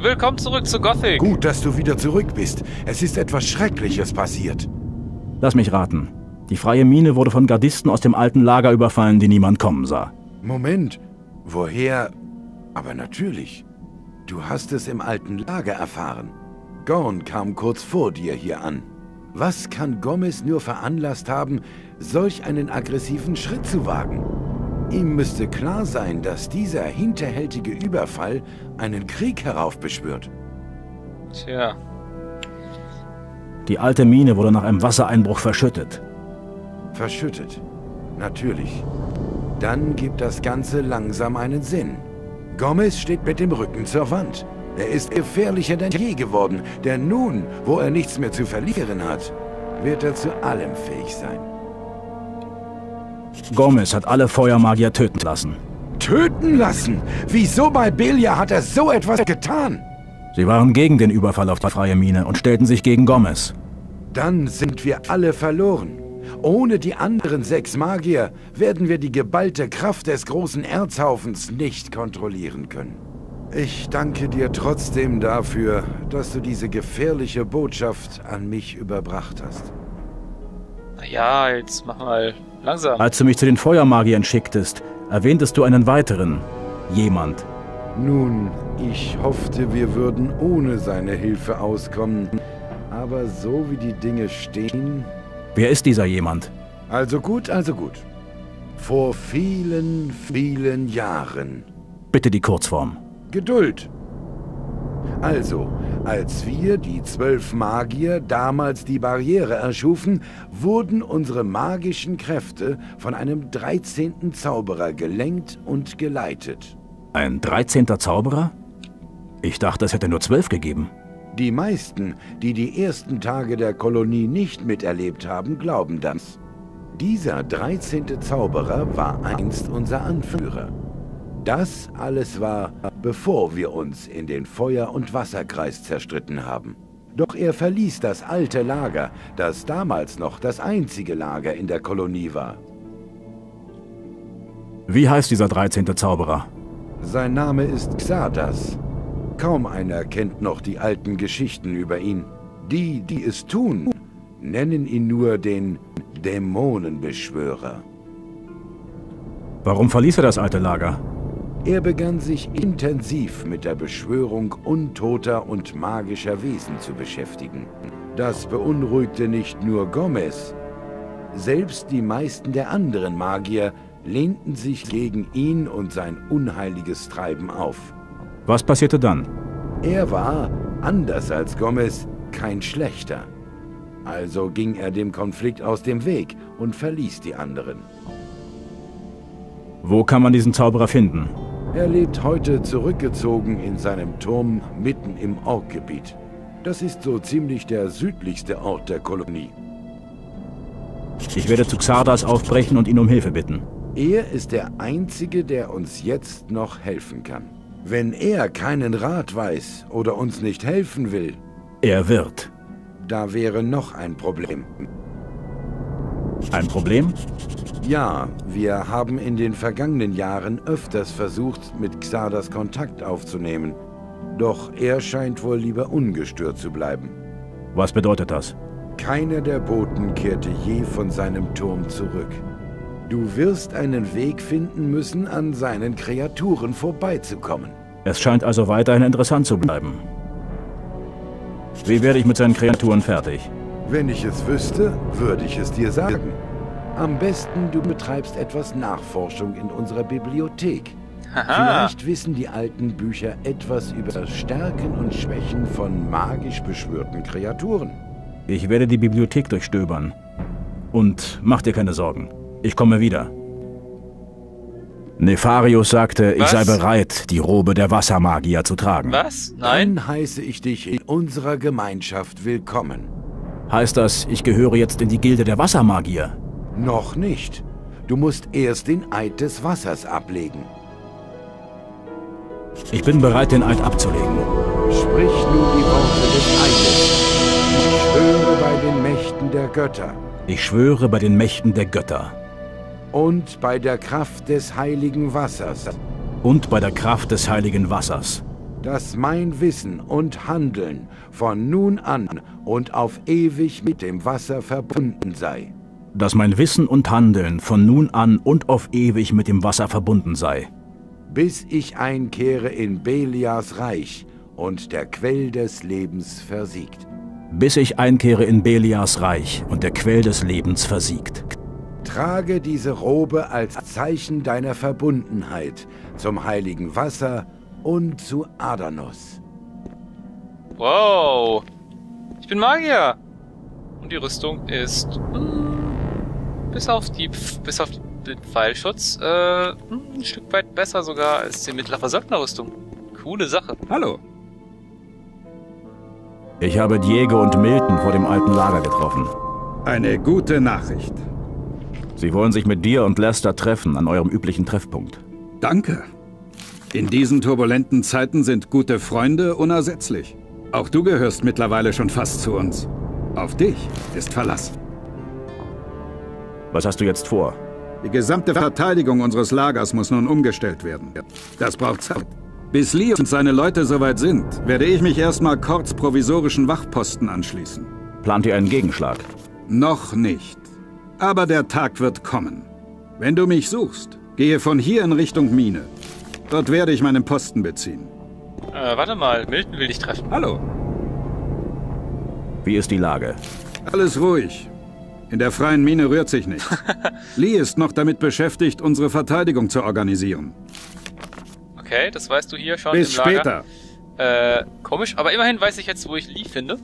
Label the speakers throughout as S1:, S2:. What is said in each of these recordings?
S1: Willkommen zurück zu Gothic.
S2: Gut, dass du wieder zurück bist. Es ist etwas Schreckliches passiert.
S3: Lass mich raten. Die freie Mine wurde von Gardisten aus dem alten Lager überfallen, die niemand kommen sah.
S2: Moment. Woher? Aber natürlich. Du hast es im alten Lager erfahren. Gorn kam kurz vor dir hier an. Was kann Gomez nur veranlasst haben, solch einen aggressiven Schritt zu wagen? Ihm müsste klar sein, dass dieser hinterhältige Überfall einen Krieg heraufbeschwört.
S1: Tja.
S3: Die alte Mine wurde nach einem Wassereinbruch verschüttet.
S2: Verschüttet. Natürlich. Dann gibt das Ganze langsam einen Sinn. Gomez steht mit dem Rücken zur Wand. Er ist gefährlicher denn je geworden, denn nun, wo er nichts mehr zu verlieren hat, wird er zu allem fähig sein.
S3: Gomez hat alle Feuermagier töten lassen.
S2: Töten lassen? Wieso bei Belia hat er so etwas getan?
S3: Sie waren gegen den Überfall auf die freie Mine und stellten sich gegen Gomez.
S2: Dann sind wir alle verloren. Ohne die anderen sechs Magier werden wir die geballte Kraft des großen Erzhaufens nicht kontrollieren können. Ich danke dir trotzdem dafür, dass du diese gefährliche Botschaft an mich überbracht hast.
S1: Naja, jetzt mach mal langsam.
S3: Als du mich zu den Feuermagiern schicktest, erwähntest du einen weiteren. Jemand.
S2: Nun, ich hoffte, wir würden ohne seine Hilfe auskommen. Aber so wie die Dinge stehen...
S3: Wer ist dieser jemand?
S2: Also gut, also gut. Vor vielen, vielen Jahren.
S3: Bitte die Kurzform.
S2: Geduld. Also, als wir, die zwölf Magier, damals die Barriere erschufen, wurden unsere magischen Kräfte von einem 13. Zauberer gelenkt und geleitet.
S3: Ein 13. Zauberer? Ich dachte, es hätte nur zwölf gegeben.
S2: Die meisten, die die ersten Tage der Kolonie nicht miterlebt haben, glauben das. Dieser 13. Zauberer war einst unser Anführer. Das alles war, bevor wir uns in den Feuer- und Wasserkreis zerstritten haben. Doch er verließ das alte Lager, das damals noch das einzige Lager in der Kolonie war.
S3: Wie heißt dieser 13. Zauberer?
S2: Sein Name ist Xardas. Kaum einer kennt noch die alten Geschichten über ihn. Die, die es tun, nennen ihn nur den Dämonenbeschwörer.
S3: Warum verließ er das alte Lager?
S2: Er begann sich intensiv mit der Beschwörung untoter und magischer Wesen zu beschäftigen. Das beunruhigte nicht nur Gomez. Selbst die meisten der anderen Magier lehnten sich gegen ihn und sein unheiliges Treiben auf.
S3: Was passierte dann?
S2: Er war, anders als Gomez, kein Schlechter. Also ging er dem Konflikt aus dem Weg und verließ die anderen.
S3: Wo kann man diesen Zauberer finden?
S2: Er lebt heute zurückgezogen in seinem Turm mitten im Orkgebiet. Das ist so ziemlich der südlichste Ort der Kolonie.
S3: Ich werde zu Xardas aufbrechen und ihn um Hilfe bitten.
S2: Er ist der Einzige, der uns jetzt noch helfen kann. Wenn er keinen Rat weiß oder uns nicht helfen will,
S3: Er wird.
S2: da wäre noch ein Problem.
S3: Ein Problem?
S2: Ja, wir haben in den vergangenen Jahren öfters versucht, mit Xardas Kontakt aufzunehmen. Doch er scheint wohl lieber ungestört zu bleiben.
S3: Was bedeutet das?
S2: Keiner der Boten kehrte je von seinem Turm zurück. Du wirst einen Weg finden müssen, an seinen Kreaturen vorbeizukommen.
S3: Es scheint also weiterhin interessant zu bleiben. Wie werde ich mit seinen Kreaturen fertig?
S2: Wenn ich es wüsste, würde ich es dir sagen. Am besten, du betreibst etwas Nachforschung in unserer Bibliothek.
S1: Haha.
S2: Vielleicht wissen die alten Bücher etwas über Stärken und Schwächen von magisch beschwörten Kreaturen.
S3: Ich werde die Bibliothek durchstöbern. Und mach dir keine Sorgen. Ich komme wieder. Nefarius sagte, ich
S1: Was?
S3: sei bereit, die Robe der Wassermagier zu tragen.
S1: Was? Nein?
S2: Dann heiße ich dich in unserer Gemeinschaft willkommen.
S3: Heißt das, ich gehöre jetzt in die Gilde der Wassermagier?
S2: Noch nicht. Du musst erst den Eid des Wassers ablegen.
S3: Ich bin bereit, den Eid abzulegen.
S2: Sprich nun die Worte des Eides. Ich schwöre bei den Mächten der Götter
S3: Ich schwöre bei den Mächten der Götter
S2: und bei der Kraft des heiligen Wassers,
S3: und bei der Kraft des heiligen Wassers,
S2: dass mein Wissen und Handeln von nun an und auf ewig mit dem Wasser verbunden sei.
S3: Dass mein Wissen und Handeln von nun an und auf ewig mit dem Wasser verbunden sei.
S2: Bis ich einkehre in Belias Reich und der Quell des Lebens versiegt.
S3: Bis ich einkehre in Belias Reich und der Quell des Lebens versiegt.
S2: Trage diese Robe als Zeichen deiner Verbundenheit zum heiligen Wasser und zu Adanos.
S1: Wow. Ich bin Magier. Und die Rüstung ist hm, bis auf die bis auf den Pfeilschutz äh, hm, ein Stück weit besser sogar als die mittlere Söldnerrüstung. Coole Sache.
S4: Hallo.
S3: Ich habe Diego und Milton vor dem alten Lager getroffen.
S4: Eine gute Nachricht.
S3: Sie wollen sich mit dir und Lester treffen an eurem üblichen Treffpunkt.
S4: Danke. In diesen turbulenten Zeiten sind gute Freunde unersetzlich. Auch du gehörst mittlerweile schon fast zu uns. Auf dich ist Verlass.
S3: Was hast du jetzt vor?
S4: Die gesamte Verteidigung unseres Lagers muss nun umgestellt werden. Das braucht Zeit. Bis Lee und seine Leute soweit sind, werde ich mich erstmal Korts provisorischen Wachposten anschließen.
S3: Plant ihr einen Gegenschlag?
S4: Noch nicht. Aber der Tag wird kommen. Wenn du mich suchst, gehe von hier in Richtung Mine. Dort werde ich meinen Posten beziehen.
S1: Äh, warte mal, Milton will dich treffen.
S4: Hallo.
S3: Wie ist die Lage?
S4: Alles ruhig. In der freien Mine rührt sich nichts. Lee ist noch damit beschäftigt, unsere Verteidigung zu organisieren.
S1: Okay, das weißt du hier schon
S4: Bis
S1: im Lager.
S4: später.
S1: Äh, komisch, aber immerhin weiß ich jetzt, wo ich Lee finde.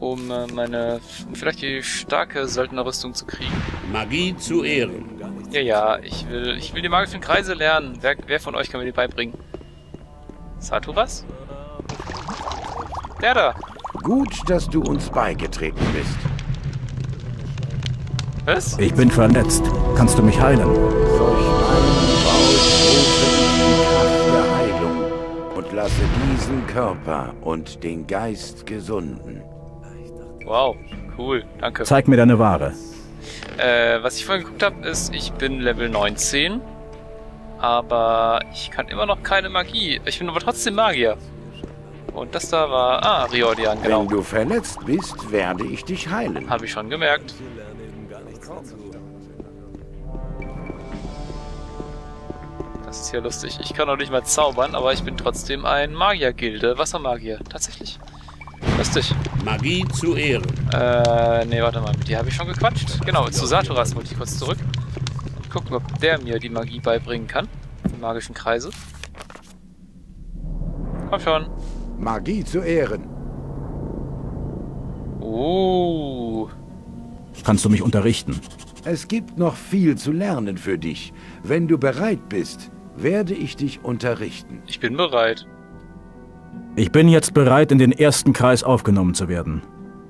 S1: Um äh, meine, vielleicht die starke Söldnerrüstung zu kriegen.
S5: Magie zu Ehren.
S1: Ja, ja, ich will, ich will die magischen Kreise lernen. Wer, wer von euch kann mir die beibringen? Saturas? Der da.
S2: Gut, dass du uns beigetreten bist.
S1: Was?
S3: Ich bin vernetzt. Kannst du mich heilen?
S2: Durch meinen Bau die Kraft der Heilung und lasse diesen Körper und den Geist gesunden.
S1: Wow, cool, danke.
S3: Zeig mir deine Ware.
S1: Äh, was ich vorhin geguckt habe, ist, ich bin Level 19. Aber ich kann immer noch keine Magie. Ich bin aber trotzdem Magier. Und das da war... Ah, Riordian, genau.
S2: Wenn du verletzt bist, werde ich dich heilen.
S1: Habe ich schon gemerkt. Das ist ja lustig. Ich kann noch nicht mal zaubern, aber ich bin trotzdem ein Magiergilde. Wassermagier. Tatsächlich. Lustig.
S5: Magie zu Ehren.
S1: Äh, nee, warte mal. Mit dir habe ich schon gequatscht. Genau, zu Saturas wollte ich kurz zurück. Gucken, ob der mir die Magie beibringen kann. Die magischen Kreise. Komm schon.
S2: Magie zu Ehren.
S1: Uh.
S3: Kannst du mich unterrichten?
S2: Es gibt noch viel zu lernen für dich. Wenn du bereit bist, werde ich dich unterrichten.
S1: Ich bin bereit.
S3: Ich bin jetzt bereit, in den ersten Kreis aufgenommen zu werden.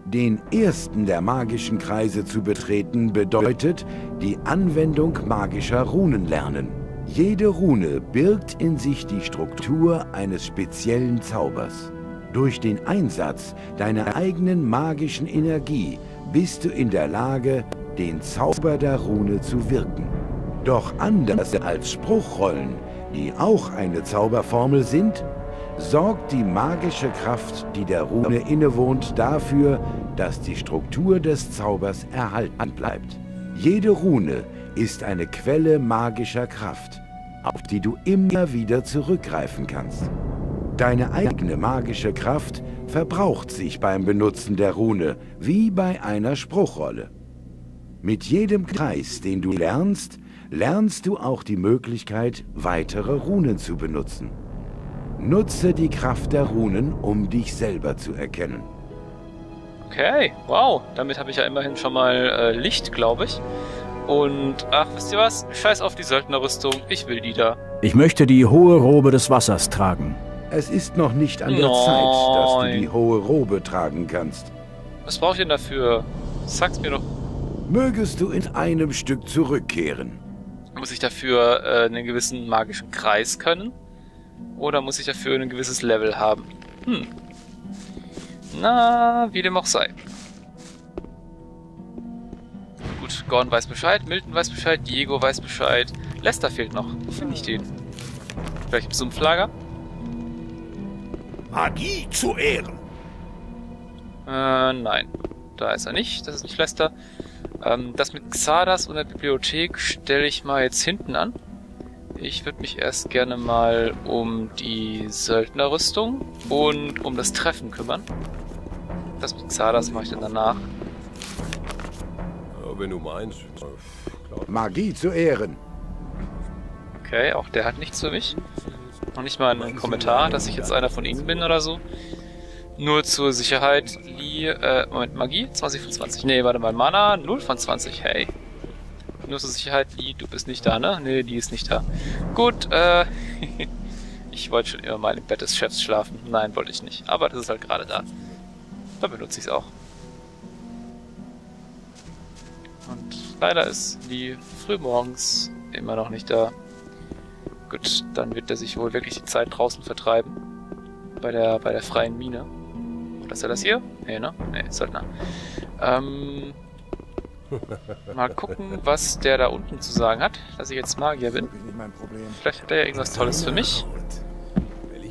S2: Den ersten der magischen Kreise zu betreten bedeutet die Anwendung magischer Runen lernen. Jede Rune birgt in sich die Struktur eines speziellen Zaubers. Durch den Einsatz deiner eigenen magischen Energie bist du in der Lage, den Zauber der Rune zu wirken. Doch anders als Spruchrollen, die auch eine Zauberformel sind, sorgt die magische Kraft, die der Rune innewohnt, dafür, dass die Struktur des Zaubers erhalten bleibt. Jede Rune ist eine Quelle magischer Kraft, auf die du immer wieder zurückgreifen kannst. Deine eigene magische Kraft verbraucht sich beim Benutzen der Rune, wie bei einer Spruchrolle. Mit jedem Kreis, den du lernst, lernst du auch die Möglichkeit, weitere Runen zu benutzen. Nutze die Kraft der Runen, um dich selber zu erkennen.
S1: Okay, wow. Damit habe ich ja immerhin schon mal äh, Licht, glaube ich. Und, ach, wisst ihr was? Scheiß auf die Söldnerrüstung. Ich will die da.
S3: Ich möchte die hohe Robe des Wassers tragen.
S2: Es ist noch nicht an der
S1: Nein.
S2: Zeit, dass du die hohe Robe tragen kannst.
S1: Was brauche ich denn dafür? Sag's mir doch.
S2: Mögest du in einem Stück zurückkehren.
S1: Muss ich dafür äh, einen gewissen magischen Kreis können? Oder muss ich dafür ein gewisses Level haben? Hm. Na, wie dem auch sei. Gut, Gordon weiß Bescheid, Milton weiß Bescheid, Diego weiß Bescheid. Lester fehlt noch. Wo finde ich den? Vielleicht im Sumpflager?
S5: Magie zu Ehren.
S1: Äh, nein. Da ist er nicht. Das ist nicht Lester. Ähm, das mit Xardas und der Bibliothek stelle ich mal jetzt hinten an. Ich würde mich erst gerne mal um die Söldnerrüstung und um das Treffen kümmern. Das mit Xardas mache ich dann danach.
S6: Ja, wenn du meinst. Klar.
S2: Magie zu Ehren.
S1: Okay, auch der hat nichts für mich. Noch nicht mal einen Kommentar, dass ich jetzt einer von ihnen bin oder so. Nur zur Sicherheit, Lee, äh, Moment, Magie, 20 von 20. Nee, warte mal, Mana, 0 von 20, hey. Nur zur Sicherheit, Lee, du bist nicht da, ne? Nee, die ist nicht da. Gut, äh, ich wollte schon immer mal im Bett des Chefs schlafen. Nein, wollte ich nicht. Aber das ist halt gerade da. Da benutze ich es auch. Und leider ist Lee frühmorgens immer noch nicht da. Gut, dann wird er sich wohl wirklich die Zeit draußen vertreiben. Bei der, bei der freien Mine. Oder ist er das hier? Nee, ne? Nee, Söldner. Ähm, mal gucken, was der da unten zu sagen hat, dass ich jetzt Magier bin. Vielleicht hat er ja irgendwas Tolles für mich.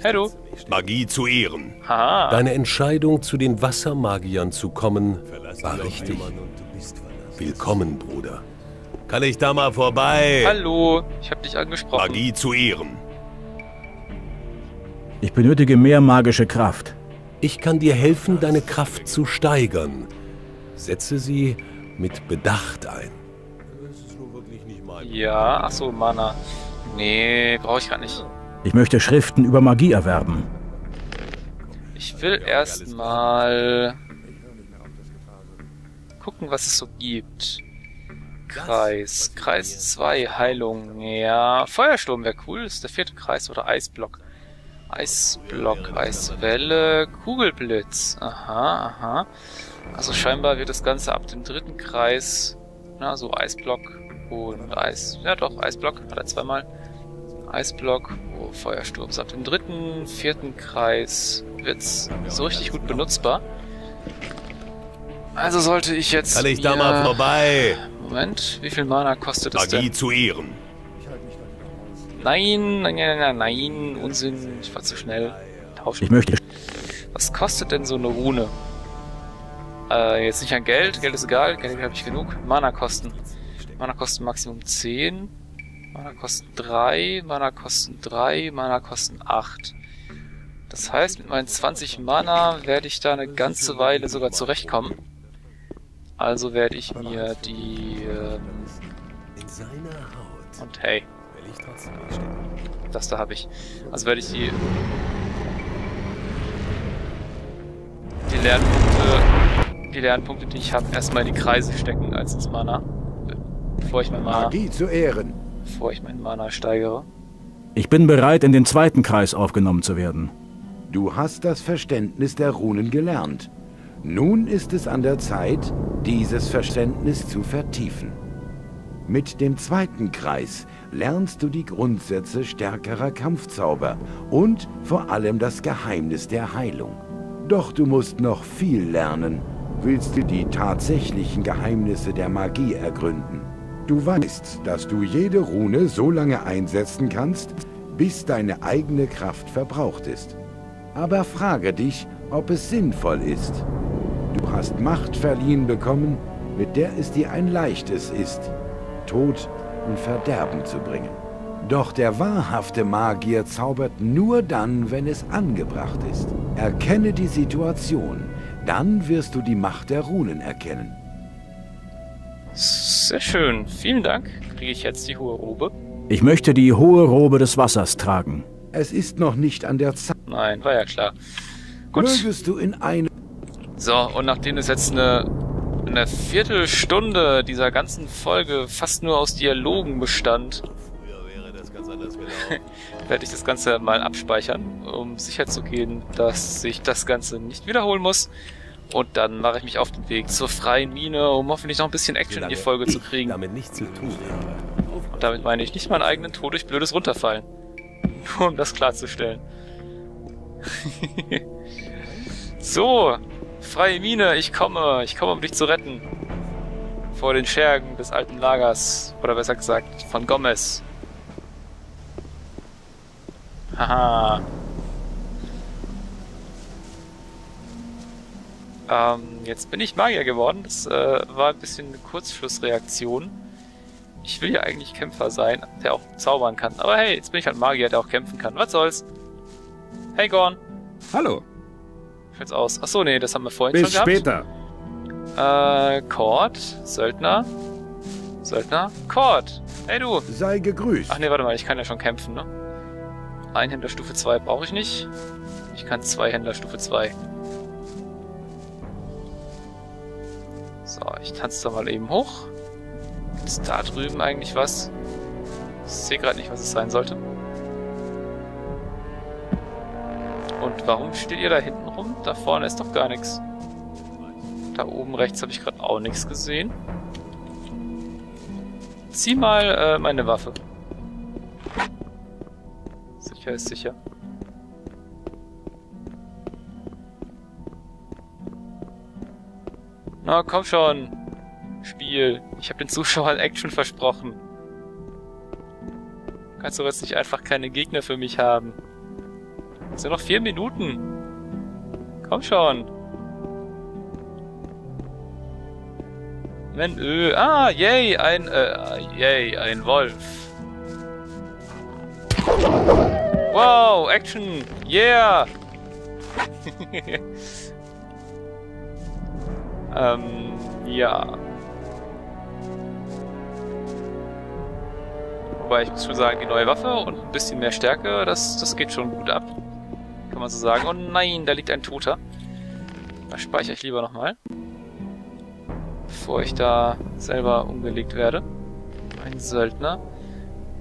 S1: Hey du.
S6: Magie zu Ehren.
S1: Haha.
S6: Deine Entscheidung, zu den Wassermagiern zu kommen, war richtig. Willkommen, Bruder. Kann ich da mal vorbei?
S1: Hallo. Ich hab dich angesprochen.
S6: Magie zu Ehren.
S3: Ich benötige mehr magische Kraft.
S6: Ich kann dir helfen, deine Kraft zu steigern. Setze sie mit Bedacht ein. Das ist nun wirklich nicht mein
S1: Ja, ach so, Mana. Nee, brauche ich gar nicht.
S3: Ich möchte Schriften über Magie erwerben.
S1: Ich will erstmal gucken, was es so gibt. Kreis. Kreis 2, Heilung. Ja, Feuersturm wäre cool. Das ist der vierte Kreis oder Eisblock. Eisblock, Eiswelle, Kugelblitz. Aha, aha. Also scheinbar wird das Ganze ab dem dritten Kreis, na, so Eisblock und Eis. Ja doch, Eisblock hat er zweimal. Eisblock, oh, Feuersturm. So ab dem dritten, vierten Kreis wird's so richtig gut benutzbar. Also sollte ich jetzt.
S6: Kann ich da mal vorbei?
S1: Moment, wie viel Mana kostet es
S6: Magie
S1: denn?
S6: zu Ehren.
S1: Nein, nein, nein, nein, nein, Unsinn, ich war zu schnell. Tauschen.
S3: Ich möchte
S1: Was kostet denn so eine Rune? Äh, jetzt nicht an Geld, Geld ist egal, Geld habe ich genug. Mana kosten. Mana kosten Maximum 10. Mana kosten 3, Mana kosten 3, Mana kosten 8. Das heißt, mit meinen 20 Mana werde ich da eine ganze Weile sogar zurechtkommen. Also werde ich mir die... Ähm,
S6: In seiner Haut
S1: und hey,
S6: ich trotzdem nicht stecken.
S1: das da habe ich. Also werde ich die... Die Lernpunkte... Die Lernpunkte, die ich habe, erstmal in die Kreise stecken als ins Mana. Bevor ich mein Mana,
S2: Magie zu Ehren.
S1: bevor ich mein Mana steigere.
S3: Ich bin bereit, in den zweiten Kreis aufgenommen zu werden.
S2: Du hast das Verständnis der Runen gelernt. Nun ist es an der Zeit, dieses Verständnis zu vertiefen. Mit dem zweiten Kreis lernst du die Grundsätze stärkerer Kampfzauber und vor allem das Geheimnis der Heilung. Doch du musst noch viel lernen, willst du die tatsächlichen Geheimnisse der Magie ergründen. Du weißt, dass du jede Rune so lange einsetzen kannst, bis deine eigene Kraft verbraucht ist. Aber frage dich, ob es sinnvoll ist. Du hast Macht verliehen bekommen, mit der es dir ein leichtes ist, Tod und Verderben zu bringen. Doch der wahrhafte Magier zaubert nur dann, wenn es angebracht ist. Erkenne die Situation, dann wirst du die Macht der Runen erkennen.
S1: Sehr schön, vielen Dank. Kriege ich jetzt die hohe Robe?
S3: Ich möchte die hohe Robe des Wassers tragen.
S2: Es ist noch nicht an der Zeit.
S1: Nein, war ja klar. Gut.
S2: Mögest du in eine
S1: So, und nachdem es jetzt eine, eine Viertelstunde dieser ganzen Folge fast nur aus Dialogen bestand,
S6: Früher wäre das ganz anders gelaufen.
S1: werde ich das Ganze mal abspeichern, um sicherzugehen, dass sich das Ganze nicht wiederholen muss. Und dann mache ich mich auf den Weg zur freien Mine, um hoffentlich noch ein bisschen Action in die Folge zu kriegen.
S6: damit nichts zu tun habe.
S1: Und damit meine ich nicht meinen eigenen Tod durch blödes Runterfallen. Nur um das klarzustellen. so, freie Mine, ich komme. Ich komme, um dich zu retten. Vor den Schergen des alten Lagers. Oder besser gesagt, von Gomez. Haha. Ähm, jetzt bin ich Magier geworden. Das äh, war ein bisschen eine Kurzschlussreaktion. Ich will ja eigentlich Kämpfer sein, der auch zaubern kann. Aber hey, jetzt bin ich halt Magier, der auch kämpfen kann. Was soll's? Hey Gorn.
S4: Hallo.
S1: Fällt's aus. Achso, nee, das haben wir vorhin
S4: Bis
S1: schon gehabt.
S4: später.
S1: Äh, Cord, Söldner. Söldner, Cord. Hey du.
S2: Sei gegrüßt.
S1: Ach nee, warte mal, ich kann ja schon kämpfen, ne? Einhänder Stufe 2 brauche ich nicht. Ich kann zwei Händler Stufe 2. So, ich tanze da mal eben hoch. Ist da drüben eigentlich was? Ich sehe gerade nicht, was es sein sollte. Warum steht ihr da hinten rum? Da vorne ist doch gar nichts. Da oben rechts habe ich gerade auch nichts gesehen. Zieh mal äh, meine Waffe. Sicher ist sicher. Na, komm schon. Spiel. Ich habe den Zuschauern Action versprochen. Kannst du jetzt nicht einfach keine Gegner für mich haben? Es sind noch vier Minuten. Komm schon. Wenn Ö. Ah, yay, ein, äh, yay, ein Wolf. Wow, Action! Yeah! ähm, ja. Wobei ich muss schon sagen, die neue Waffe und ein bisschen mehr Stärke, das, das geht schon gut ab. Kann man so sagen. Oh nein, da liegt ein Toter. Da speichere ich lieber nochmal. Bevor ich da selber umgelegt werde. Ein Söldner.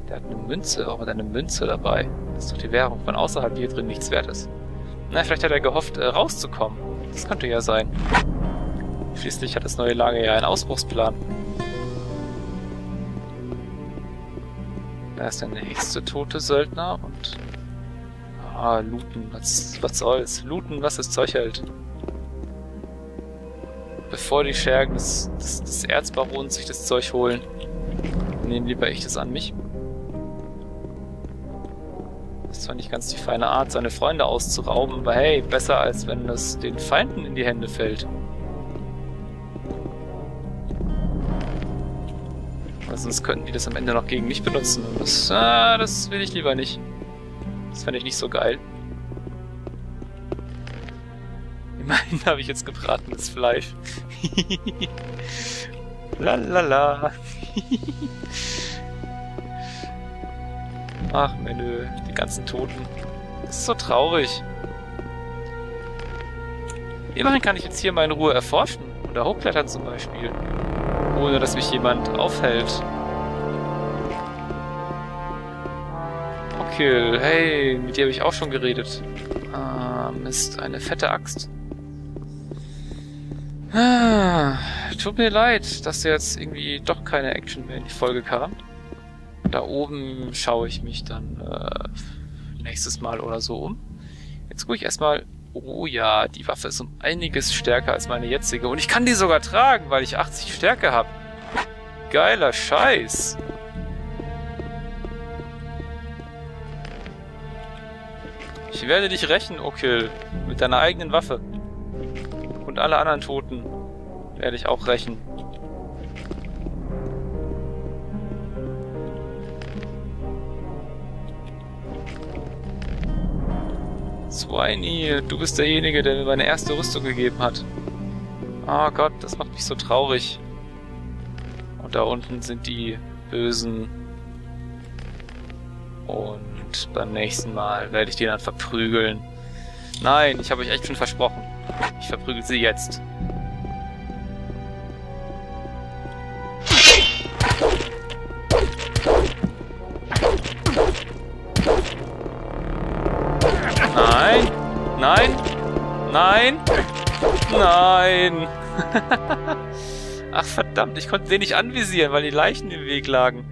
S1: Der hat eine Münze, auch mit einer Münze dabei. Das ist doch die Währung von außerhalb, die hier drin nichts wert ist. Na, vielleicht hat er gehofft, äh, rauszukommen. Das könnte ja sein. Schließlich hat das neue Lager ja einen Ausbruchsplan. Da ist der nächste tote Söldner und... Ah, looten. Was, was soll's? Looten, was das Zeug hält. Bevor die Schergen des, des, des Erzbarons sich das Zeug holen, nehmen lieber ich das an mich. Das ist zwar nicht ganz die feine Art, seine Freunde auszurauben, aber hey, besser als wenn das den Feinden in die Hände fällt. Weil sonst könnten die das am Ende noch gegen mich benutzen und das, ah, das will ich lieber nicht. Das fände ich nicht so geil. Immerhin habe ich jetzt gebratenes Fleisch. Lalala. Ach Menü, die ganzen Toten. Das ist so traurig. Immerhin kann ich jetzt hier mal in Ruhe erforschen. Oder hochklettern zum Beispiel. Ohne dass mich jemand aufhält. Okay, hey, mit dir habe ich auch schon geredet. Ah, Mist, eine fette Axt. Ah, tut mir leid, dass jetzt irgendwie doch keine Action mehr in die Folge kam. Da oben schaue ich mich dann äh, nächstes Mal oder so um. Jetzt gucke ich erstmal. Oh ja, die Waffe ist um einiges stärker als meine jetzige. Und ich kann die sogar tragen, weil ich 80 Stärke habe. Geiler Scheiß. Ich werde dich rächen, Okil. Mit deiner eigenen Waffe. Und alle anderen Toten werde ich auch rächen. Swiney, du bist derjenige, der mir meine erste Rüstung gegeben hat. Oh Gott, das macht mich so traurig. Und da unten sind die Bösen. Und beim nächsten Mal werde ich die dann verprügeln. Nein, ich habe euch echt schon versprochen. Ich verprügel sie jetzt. Nein! Nein! Nein! Nein! Ach verdammt, ich konnte den nicht anvisieren, weil die Leichen im Weg lagen.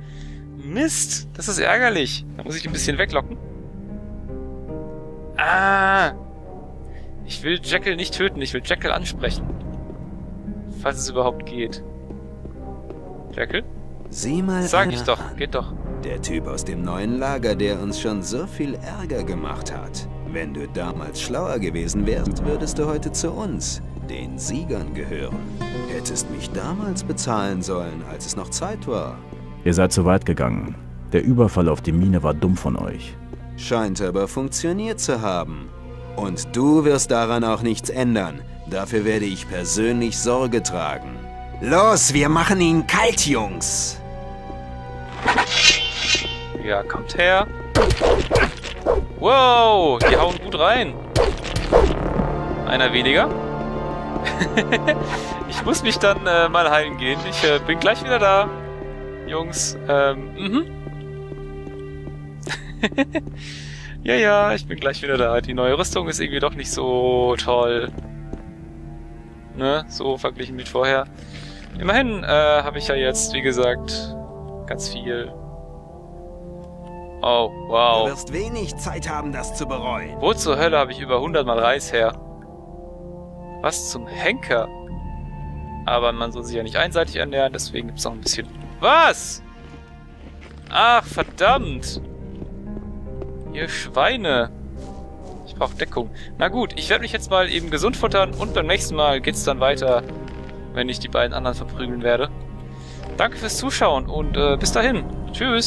S1: Mist, das ist ärgerlich. Da muss ich ein bisschen weglocken. Ah! Ich will Jekyll nicht töten, ich will Jekyll ansprechen. Falls es überhaupt geht. Jekyll?
S7: Sieh mal
S1: Sag ich doch,
S7: an.
S1: geht doch.
S7: Der Typ aus dem neuen Lager, der uns schon so viel Ärger gemacht hat. Wenn du damals schlauer gewesen wärst, würdest du heute zu uns. den Siegern gehören. Hättest mich damals bezahlen sollen, als es noch Zeit war.
S3: Ihr seid zu weit gegangen. Der Überfall auf die Mine war dumm von euch.
S7: Scheint aber funktioniert zu haben. Und du wirst daran auch nichts ändern. Dafür werde ich persönlich Sorge tragen. Los, wir machen ihn kalt, Jungs!
S1: Ja, kommt her. Wow, die hauen gut rein. Einer weniger. ich muss mich dann äh, mal heilen gehen. Ich äh, bin gleich wieder da. Jungs, ähm, mhm. ja, ja, ich bin gleich wieder da. Die neue Rüstung ist irgendwie doch nicht so toll. Ne, so verglichen mit vorher. Immerhin äh, habe ich ja jetzt, wie gesagt, ganz viel. Oh,
S7: Du
S1: wow.
S7: wirst wenig Zeit haben, das zu bereuen.
S1: Wo zur Hölle habe ich über 100 Mal Reis her? Was zum Henker? Aber man soll sich ja nicht einseitig ernähren, deswegen gibt's noch ein bisschen... Was? Ach, verdammt! Ihr Schweine! Ich brauche Deckung. Na gut, ich werde mich jetzt mal eben gesund futtern und beim nächsten Mal geht's dann weiter, wenn ich die beiden anderen verprügeln werde. Danke fürs Zuschauen und äh, bis dahin. Tschüss!